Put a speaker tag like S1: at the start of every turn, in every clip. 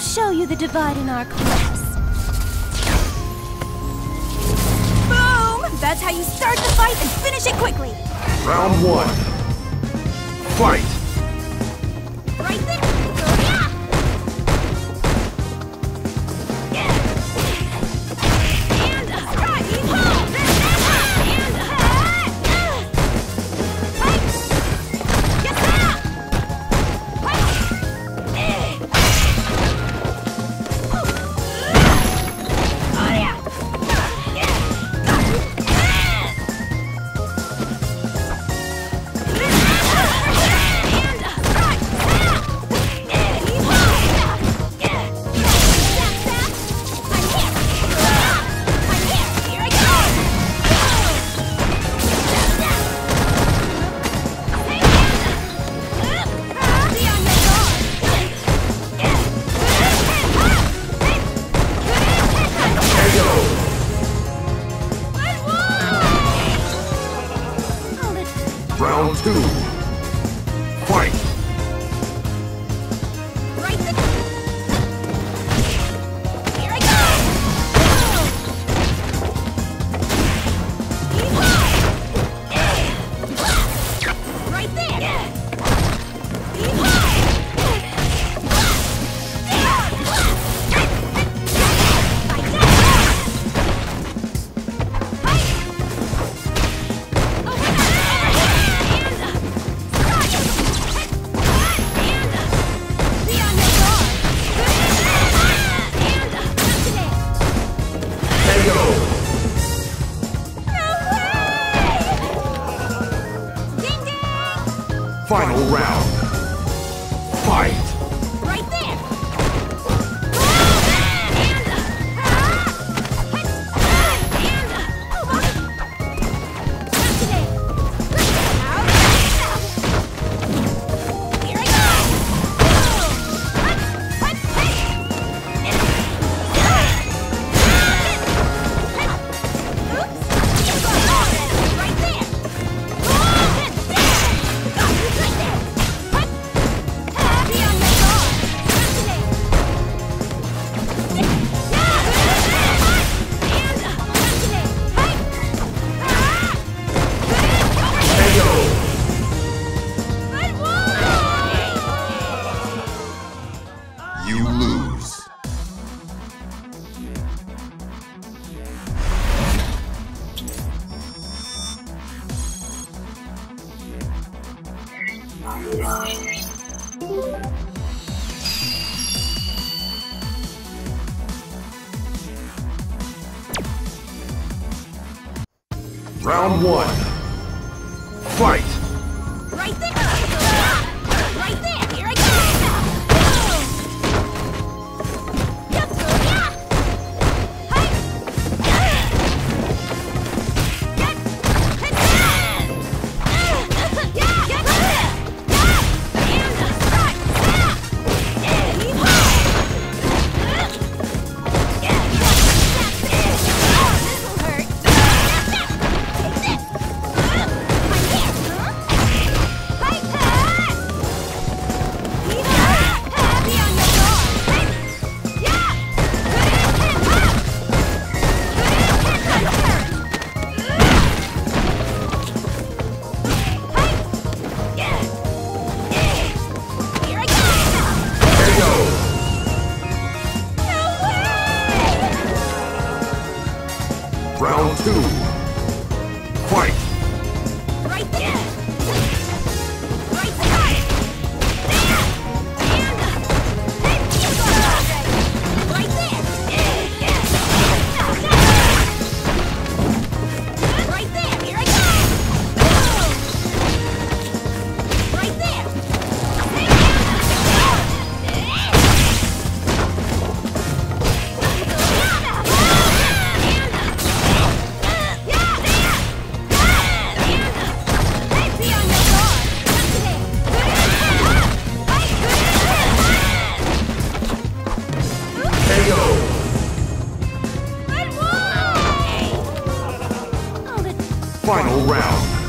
S1: I'll show you the divide in our class. Boom! That's how you start the fight and finish it quickly!
S2: Round one. Fight!
S1: Right there!
S2: round. Round one. Fight! Final round.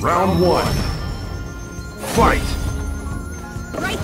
S1: Round one. Fight!
S2: Right